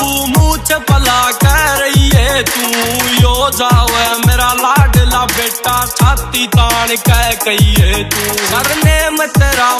करूँ ना बाबू मुझ भला कह रही है तू यो जावे मेरा लाडला बेटा छाती तान कह कहिए तू करने में तेरा